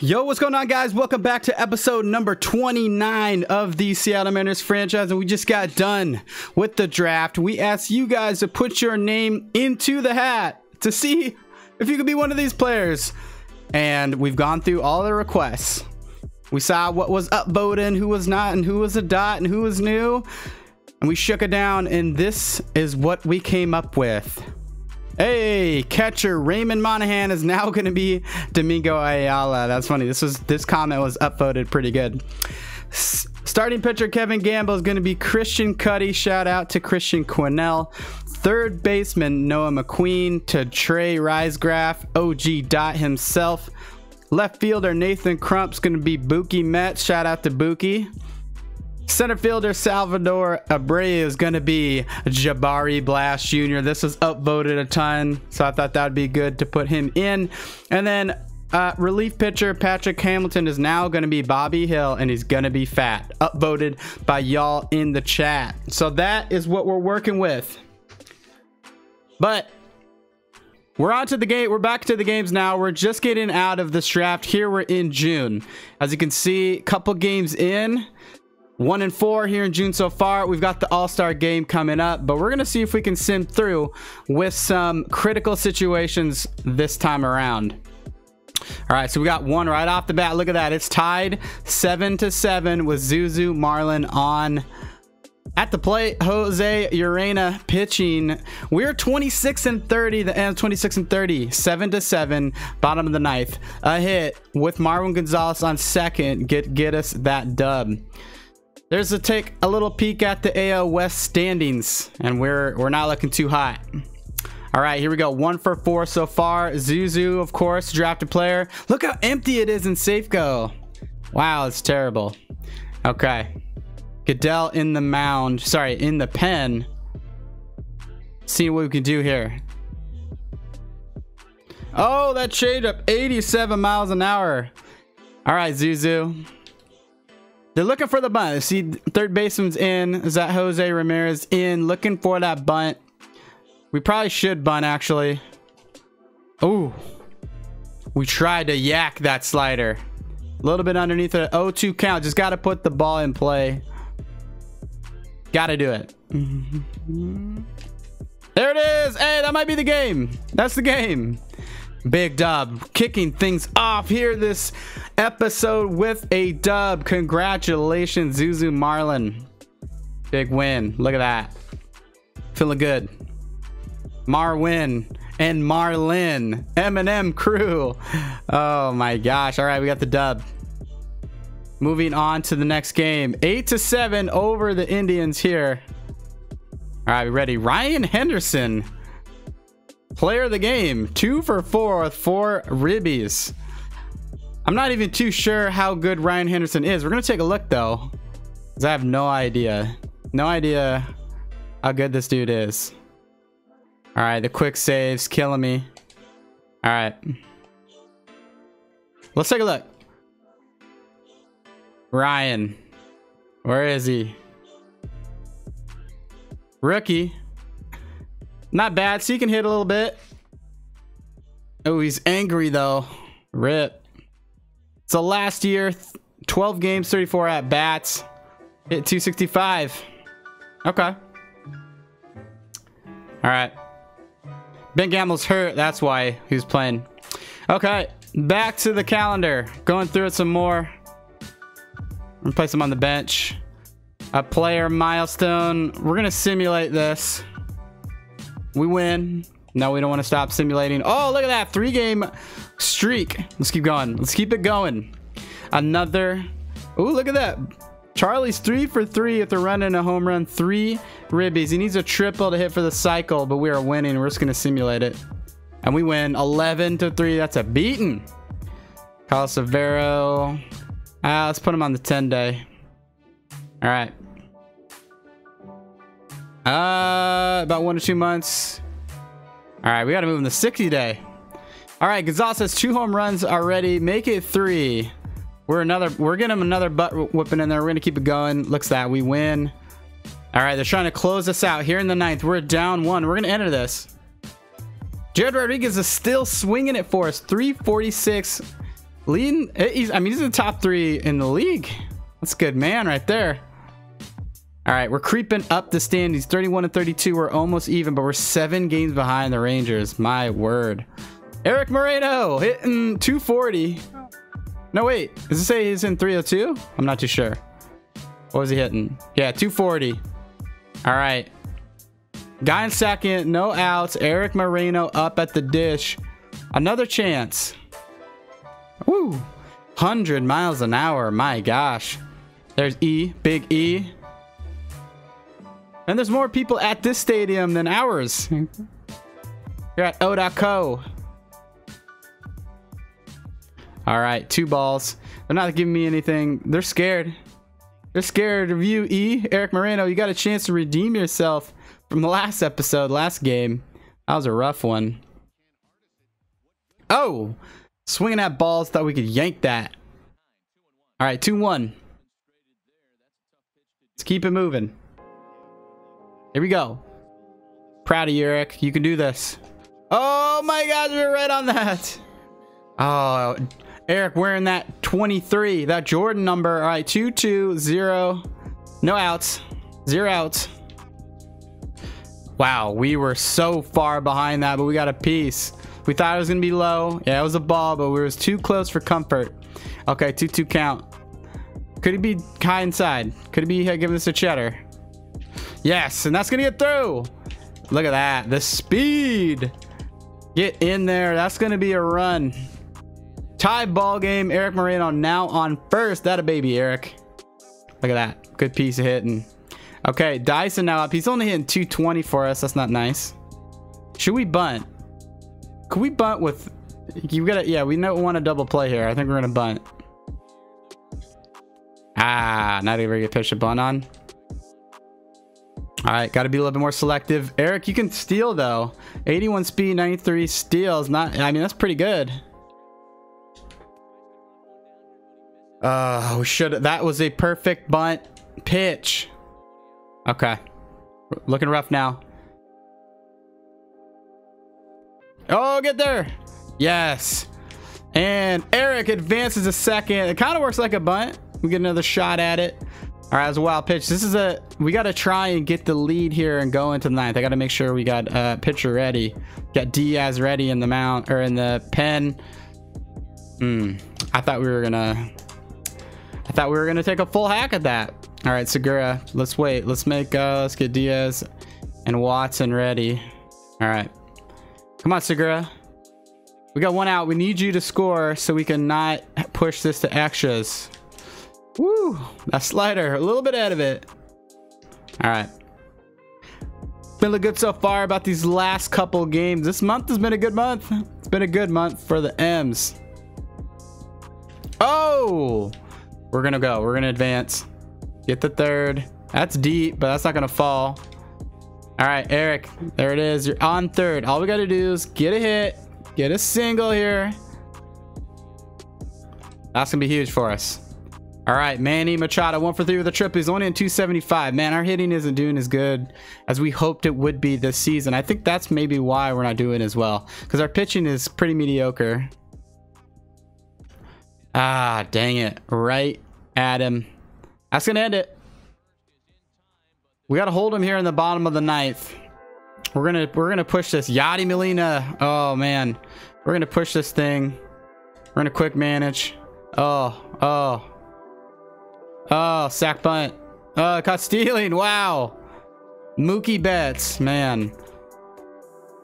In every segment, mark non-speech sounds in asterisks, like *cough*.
Yo, what's going on, guys? Welcome back to episode number 29 of the Seattle Mariners franchise, and we just got done with the draft. We asked you guys to put your name into the hat to see if you could be one of these players, and we've gone through all the requests. We saw what was upvoted, who was not, and who was a dot, and who was new, and we shook it down, and this is what we came up with. Hey, catcher Raymond Monahan is now going to be Domingo Ayala. That's funny. This was this comment was upvoted pretty good. S starting pitcher Kevin Gamble is going to be Christian Cuddy. Shout out to Christian Quinnell. Third baseman Noah McQueen to Trey Risegraph. OG Dot himself. Left fielder Nathan Crump's going to be Buki Metz. Shout out to Buki. Center fielder Salvador Abreu is going to be Jabari Blash Jr. This was upvoted a ton, so I thought that would be good to put him in. And then uh, relief pitcher Patrick Hamilton is now going to be Bobby Hill, and he's going to be fat. Upvoted by y'all in the chat. So that is what we're working with. But we're on to the gate. We're back to the games now. We're just getting out of this draft. Here we're in June. As you can see, a couple games in. One and four here in June so far. We've got the All-Star game coming up, but we're going to see if we can sim through with some critical situations this time around. All right, so we got one right off the bat. Look at that. It's tied 7 to 7 with Zuzu Marlin on at the plate. Jose Urena pitching. We're 26 and 30. The end 26 and 30. 7 to 7. Bottom of the ninth. A hit with Marwin Gonzalez on second. Get get us that dub. There's a take a little peek at the AL West standings, and we're we're not looking too hot. All right, here we go. One for four so far. Zuzu, of course, drafted player. Look how empty it is in Safeco. Wow, it's terrible. Okay. Goodell in the mound. Sorry, in the pen. See what we can do here. Oh, that shade up 87 miles an hour. All right, Zuzu. They're looking for the bunt. See, third baseman's in. Is that Jose Ramirez in? Looking for that bunt. We probably should bunt, actually. Oh. We tried to yak that slider. A little bit underneath the 0-2 count. Just got to put the ball in play. Got to do it. Mm-hmm. There it is. Hey, that might be the game. That's the game. Big dub kicking things off here this episode with a dub. Congratulations, Zuzu Marlin. Big win. Look at that. Feeling good. Marwin and Marlin. Eminem crew. Oh my gosh. All right, we got the dub. Moving on to the next game. 8 to 7 over the Indians here. All right, we ready. Ryan Henderson Player of the game, two for four with four ribbies. I'm not even too sure how good Ryan Henderson is. We're going to take a look though. Because I have no idea. No idea how good this dude is. Alright, the quick saves killing me. Alright. Let's take a look. Ryan. Where is he? Rookie. Not bad. So he can hit a little bit. Oh, he's angry though. Rip. So last year, 12 games, 34 at bats. Hit 265. Okay. All right. Ben Gamble's hurt. That's why he's playing. Okay. Back to the calendar. Going through it some more. Gonna place him on the bench. A player milestone. We're gonna simulate this. We win. No, we don't want to stop simulating. Oh, look at that. Three game streak. Let's keep going. Let's keep it going. Another. Oh, look at that. Charlie's three for three if they're running a home run. Three ribbies. He needs a triple to hit for the cycle, but we are winning. We're just going to simulate it. And we win 11 to 3. That's a beating. Carlos Severo. Ah, let's put him on the 10 day. All right. Uh, about one or two months. All right, we got to move in the 60 day. All right, Gonzalez has two home runs already. Make it three. We're another. We're getting another butt whipping in there. We're gonna keep it going. Looks that we win. All right, they're trying to close us out here in the ninth. We're down one. We're gonna enter this. Jared Rodriguez is still swinging it for us. 346 Leading, he's, I mean, he's in the top three in the league. That's a good man right there. All right, we're creeping up the standings. 31 and 32. We're almost even, but we're seven games behind the Rangers. My word. Eric Moreno hitting 240. No, wait. Does it say he's in 302? I'm not too sure. What was he hitting? Yeah, 240. All right. Guy in second, no outs. Eric Moreno up at the dish. Another chance. Woo. 100 miles an hour. My gosh. There's E, big E. And there's more people at this stadium than ours. *laughs* You're at O.co. All right, two balls. They're not giving me anything. They're scared. They're scared of you, E. Eric Moreno, you got a chance to redeem yourself from the last episode, last game. That was a rough one. Oh, swinging at balls. Thought we could yank that. All right, 2-1. Let's keep it moving. Here we go. Proud of you, Eric. You can do this. Oh my God, we're right on that. Oh, Eric wearing that 23, that Jordan number. All right, 220. No outs. Zero outs. Wow, we were so far behind that, but we got a piece. We thought it was going to be low. Yeah, it was a ball, but we was too close for comfort. Okay, 2-2 count. Could it be high inside? Could it be uh, giving us a cheddar? Yes, and that's going to get through. Look at that. The speed. Get in there. That's going to be a run. Tie ball game. Eric Moreno now on first. That a baby, Eric. Look at that. Good piece of hitting. Okay, Dyson now up. He's only hitting 220 for us. That's not nice. Should we bunt? Could we bunt with... You gotta... Yeah, we don't want a double play here. I think we're gonna bunt. Ah, not even get pitch to bunt on. All right, got to be a little bit more selective. Eric, you can steal though. 81 speed, 93 steals. Not, I mean, that's pretty good. Uh, should. That was a perfect bunt pitch. Okay, looking rough now. Oh, get there. Yes. And Eric advances a second. It kind of works like a bunt. We get another shot at it. All right, as a wild pitch. This is a we got to try and get the lead here and go into the ninth. I got to make sure we got uh, pitcher ready. Got Diaz ready in the mount or in the pen. Hmm. I thought we were gonna. I thought we were gonna take a full hack at that. All right, Segura. Let's wait. Let's make. Uh, let's get Diaz and Watson ready. All right. Come on, Segura. We got one out. We need you to score so we can not push this to extras. Woo! That slider, a little bit out of it. All right. Been looking good so far about these last couple games. This month has been a good month. It's been a good month for the M's. Oh! We're gonna go. We're gonna advance. Get the third. That's deep, but that's not gonna fall. All right, Eric. There it is. You're on third. All we gotta do is get a hit, get a single here. That's gonna be huge for us. All right, Manny Machado, one for three with a triple. He's only in 275. Man, our hitting isn't doing as good as we hoped it would be this season. I think that's maybe why we're not doing as well because our pitching is pretty mediocre. Ah, dang it. Right at him. That's going to end it. We got to hold him here in the bottom of the ninth. We're going to we're to push this. Yadi Molina. Oh, man. We're going to push this thing. We're going to quick manage. Oh, oh. Oh, sack bunt. Oh, caught stealing. *laughs* Wow. Mookie Betts, man.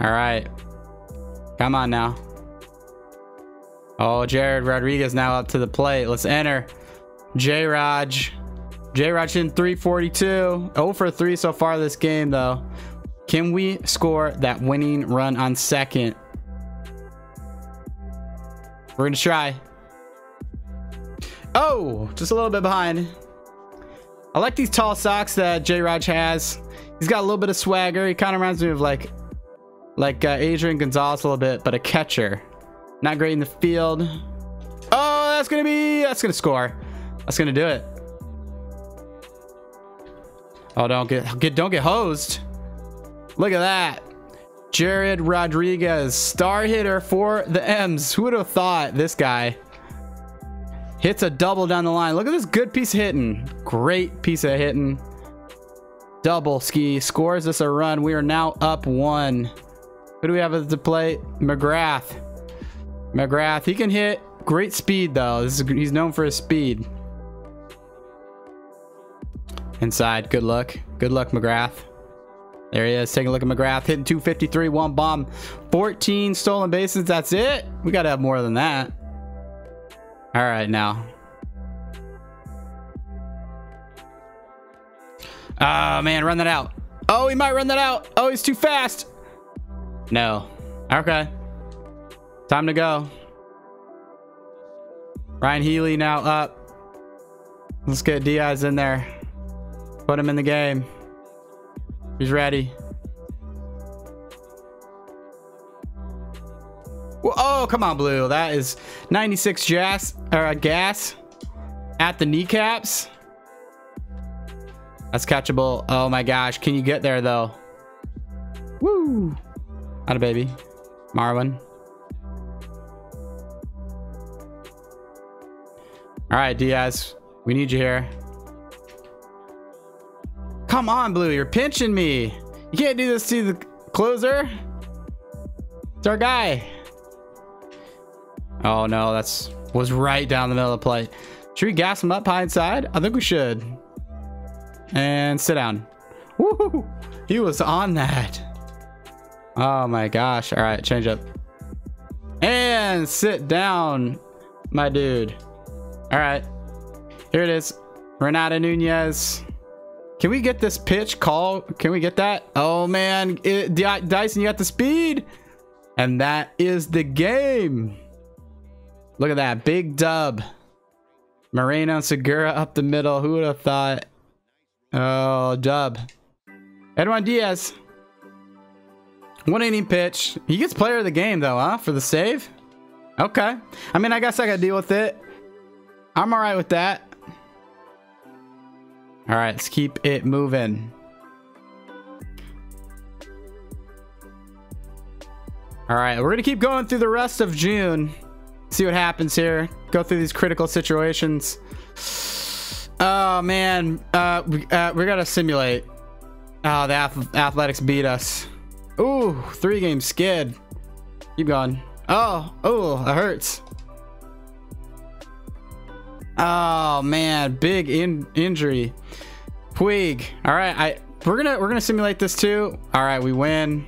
All right. Come on now. Oh, Jared Rodriguez now up to the plate. Let's enter. J Raj. J Raj in 342. 0 for 3 so far this game, though. Can we score that winning run on second? We're going to try. Oh, just a little bit behind. I like these tall socks that J Raj has. He's got a little bit of swagger. He kind of reminds me of like like uh, Adrian Gonzalez a little bit, but a catcher. Not great in the field. Oh, that's gonna be that's gonna score. That's gonna do it. Oh, don't get get don't get hosed. Look at that. Jared Rodriguez, star hitter for the M's. Who would have thought this guy? Hits a double down the line. Look at this good piece of hitting. Great piece of hitting. Double ski scores us a run. We are now up one. Who do we have at the plate? McGrath. McGrath. He can hit. Great speed though. Is, he's known for his speed. Inside. Good luck. Good luck, McGrath. There he is. Taking a look at McGrath. Hitting 253, one bomb, 14 stolen bases. That's it. We got to have more than that. All right, now. Oh, man. Run that out. Oh, he might run that out. Oh, he's too fast. No. Okay. Time to go. Ryan Healy now up. Let's get Diaz in there. Put him in the game. He's ready. Oh, come on, Blue. That is 96 gas, or, uh, gas at the kneecaps. That's catchable. Oh my gosh. Can you get there, though? Woo. Out of baby. Marwin. All right, Diaz. We need you here. Come on, Blue. You're pinching me. You can't do this to the closer. It's our guy. Oh, no. That's was right down the middle of the plate. Should we gas him up high inside? I think we should. And sit down. Woo! He was on that. Oh my gosh. All right, change up. And sit down, my dude. All right. Here it is. Renato Nunez. Can we get this pitch call? Can we get that? Oh man, it, Dyson, you got the speed. And that is the game. Look at that, big dub. Moreno Segura up the middle. Who would have thought? Oh, dub. Edwin Diaz. One inning pitch. He gets player of the game though, huh? For the save? Okay. I mean, I guess I gotta deal with it. I'm all right with that. All right, let's keep it moving. All right, we're gonna keep going through the rest of June. See what happens here. Go through these critical situations. Oh man, uh, we, uh, we gotta simulate. Oh, the ath athletics beat us. Ooh, three game skid. Keep going. Oh, oh, it hurts. Oh man, big in injury. Puig. All right, I we're gonna we're gonna simulate this too. All right, we win.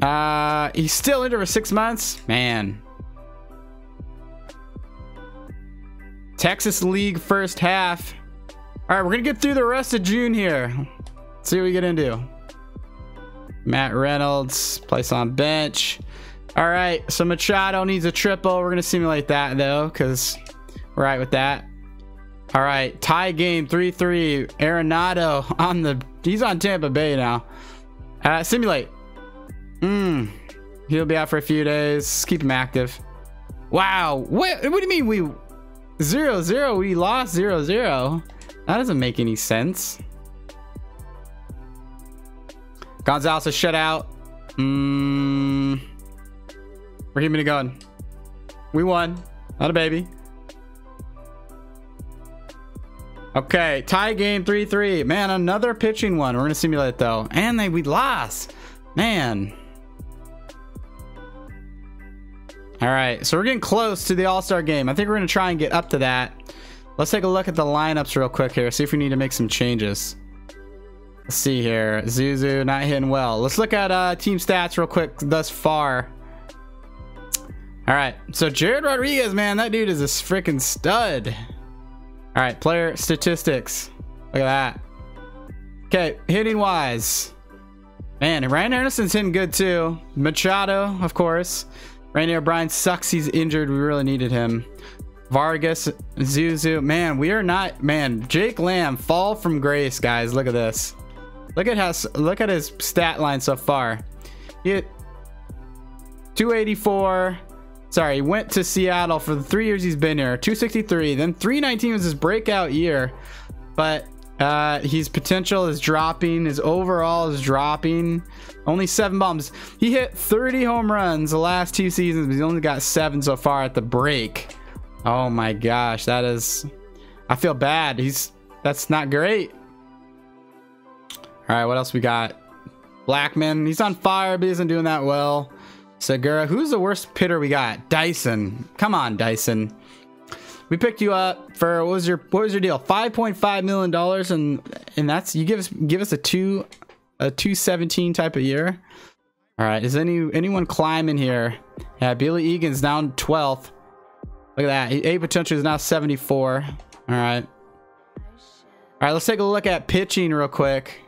Uh, he's still injured for six months. Man. Texas League first half. All right, we're gonna get through the rest of June here. Let's see what we get into. Matt Reynolds, place on bench. All right, so Machado needs a triple. We're going to simulate that, though, because we're right with that. All right, tie game 3-3. Arenado on the... He's on Tampa Bay now. Uh, simulate. Hmm. He'll be out for a few days. Keep him active. Wow. What, what do you mean we... 0-0? We lost 0-0. That doesn't make any sense. Gonzalez a shutout. Hmm... We're keeping it going. We won. Not a baby. Okay, tie game 3-3. Man, another pitching one. We're going to simulate though. And they we lost. Man. All right, so we're getting close to the All-Star game. I think we're going to try and get up to that. Let's take a look at the lineups real quick here. See if we need to make some changes. Let's see here. Zuzu not hitting well. Let's look at uh, team stats real quick thus far. All right, so Jared Rodriguez, man, that dude is a freaking stud. All right, player statistics. Look at that. Okay, hitting wise. Man, Ryan Anderson's hitting good too. Machado, of course. Randy O'Brien sucks. He's injured. We really needed him. Vargas, Zuzu. Man, we are not. Man, Jake Lamb, fall from grace, guys. Look at this. Look at how. Look at his stat line so far. He hit 284, Sorry, he went to Seattle for the three years he's been here. 263. Then 319 was his breakout year. But uh, his potential is dropping. His overall is dropping. Only seven bombs. He hit 30 home runs the last two seasons, but he's only got seven so far at the break. Oh my gosh, that is. I feel bad. He's that's not great. All right, what else we got? Blackmon. He's on fire, but he isn't doing that well. Segura. Who's the worst pitter we got? Dyson. Come on, Dyson. We picked you up for what was your what was your deal? Five point five million dollars, and and that's you give us give us a two a two seventeen type of year. All right, is any anyone climbing here? Yeah, Billy Egan's down twelfth. Look at that. A potential is now seventy four. All right. All right, let's take a look at pitching real quick.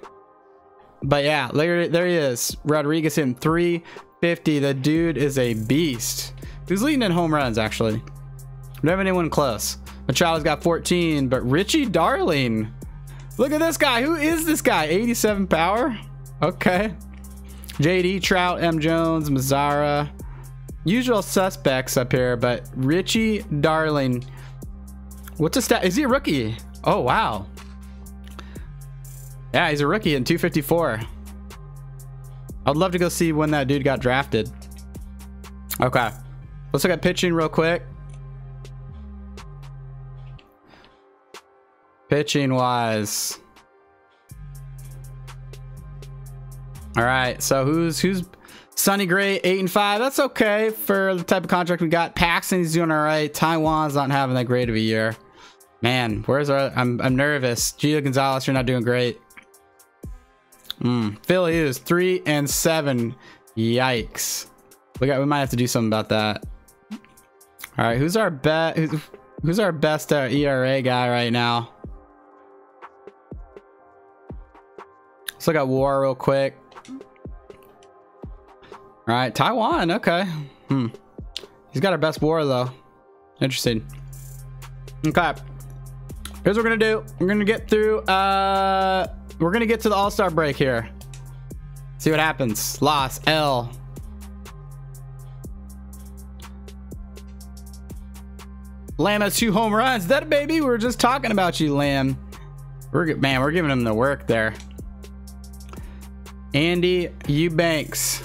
But yeah, there, there he is. Rodriguez hitting 350. The dude is a beast. Who's leading in home runs, actually? We don't have anyone close. Machado's got 14, but Richie Darling. Look at this guy. Who is this guy? 87 power? Okay. JD, Trout, M. Jones, Mazara. Usual suspects up here, but Richie Darling. What's a stat? Is he a rookie? Oh, wow. Yeah, he's a rookie in 254. I'd love to go see when that dude got drafted. Okay. Let's look at pitching real quick. Pitching wise. All right. So who's who's Sonny Gray, eight and five. That's okay for the type of contract we got. Paxton's doing all right. Taijuan's not having that great of a year. Man, where's our? I'm I'm nervous. Gio Gonzalez, you're not doing great. Mm. Philly is three and seven. Yikes. We got. We might have to do something about that. All right. Who's our best? Who's, who's our best uh, ERA guy right now? Look at WAR real quick. All right, Taijuan, Okay. Hmm. He's got our best WAR though. Interesting. Okay. Here's what we're gonna do. We're gonna get through. Uh we're gonna get to the all-star break here see what happens loss l lamb has two home runs that baby we were just talking about you lamb we're man we're giving him the work there andy eubanks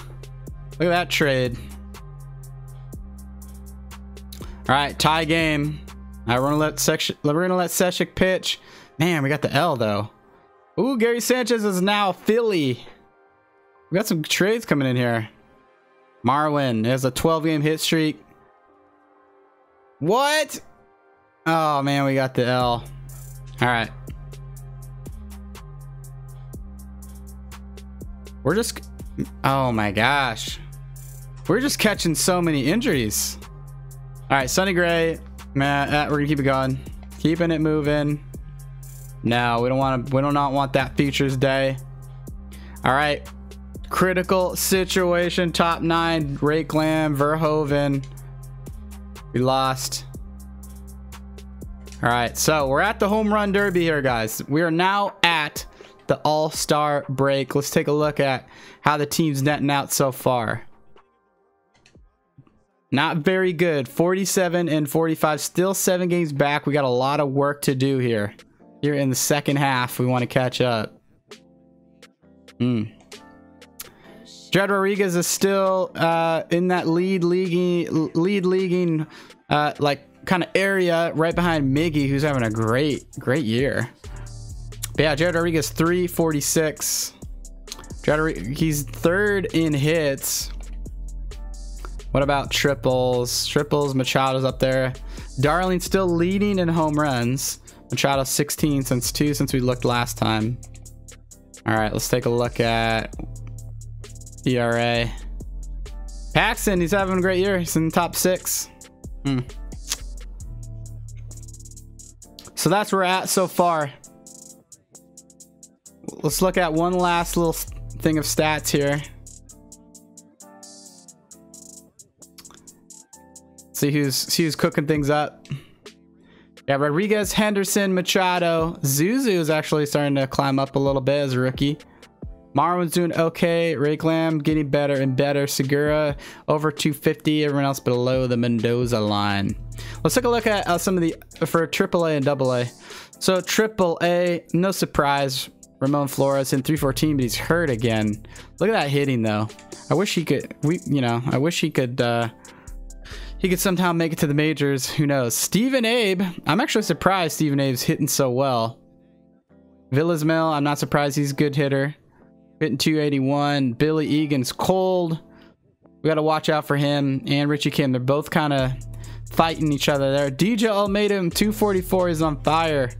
look at that trade all right tie game right, we're gonna let Cishek we're gonna let Cishek pitch man we got the l though Ooh, Gary Sanchez is now Philly. We got some trades coming in here. Marwin has a 12 game hit streak. What? Oh man, we got the L. All right. We're just, oh my gosh. We're just catching so many injuries. All right, Sonny Gray, man, uh, we're gonna keep it going. Keeping it moving. No, we don't want to. We do not want that features day. All right. Critical situation. Top nine. Lamb, Verhoeven. We lost. All right. So we're at the home run derby here, guys. We are now at the All Star break. Let's take a look at how the team's netting out so far. Not very good. 47 and 45. Still seven games back. We got a lot of work to do here. Here in the second half, we want to catch up. Hmm. Jed Rodriguez is still uh, in that lead leaguing, lead leaguing, uh, like kind of area right behind Miggy, who's having a great, great year. But yeah, Jared Rodriguez 346. Jared, he's third in hits. What about triples? Triples, Machado's up there. Darling still leading in home runs. Machado 16 since two since we looked last time. All right, let's take a look at ERA. Paxton, he's having a great year. He's in the top six. Hmm. So that's where we're at so far. Let's look at one last little thing of stats here. See who's see who's cooking things up. Yeah, Rodriguez, Henderson, Machado. Zuzu is actually starting to climb up a little bit as a rookie. Marwin's doing okay. Lamb getting better and better. Segura over 250. Everyone else below the Mendoza line. Let's take a look at uh, some of the for AAA and AA. So AAA, no surprise. Ramon Flores in 314, but he's hurt again. Look at that hitting though. I wish he could. We, you know, I wish he could. uh he could somehow make it to the majors. Who knows? Stephen Abe. I'm actually surprised Stephen Abe's hitting so well. Villasmil. I'm not surprised he's a good hitter. Hitting 281. Billy Egan's cold. We got to watch out for him and Richie Kim. They're both kind of fighting each other there. DJ Almeida, 244 is on fire.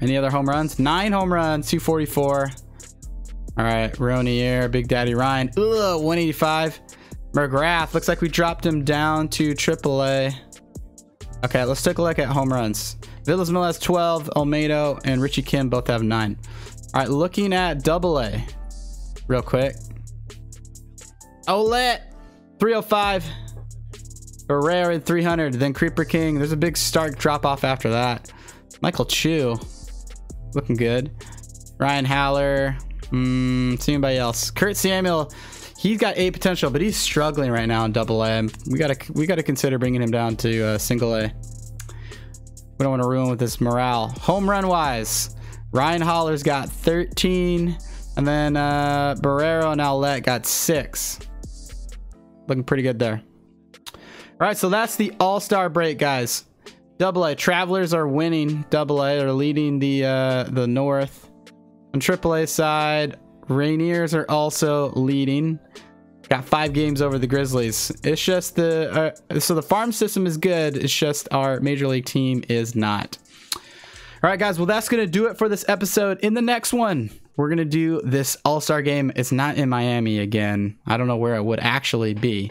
Any other home runs? Nine home runs, 244. All right, Ronier, Big Daddy Ryan, ugh, 185. McGrath, looks like we dropped him down to AAA. Okay, let's take a look at home runs. Villas has 12, Olmedo and Richie Kim both have 9. All right, looking at double A real quick. Olet, 305. Barrera in 300. Then Creeper King. There's a big stark drop off after that. Michael Chu, looking good. Ryan Haller. Mm, see anybody else? Kurt Samuel he's got A potential, but he's struggling right now in double A. We gotta we gotta consider bringing him down to uh, single A. We don't want to ruin with this morale. Home run wise, Ryan Haller's got 13, and then uh, Barrero and Aulette got six. Looking pretty good there. All right, so that's the All Star break, guys. Double A Travelers are winning. Double A are leading the uh, the North. On Triple A side, Rainiers are also leading. Got five games over the Grizzlies. It's just the uh, so the farm system is good. It's just our major league team is not. All right, guys. Well, that's gonna do it for this episode. In the next one, we're gonna do this All Star game. It's not in Miami again. I don't know where it would actually be,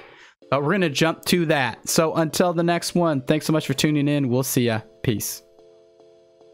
but we're gonna jump to that. So until the next one, thanks so much for tuning in. We'll see ya. Peace.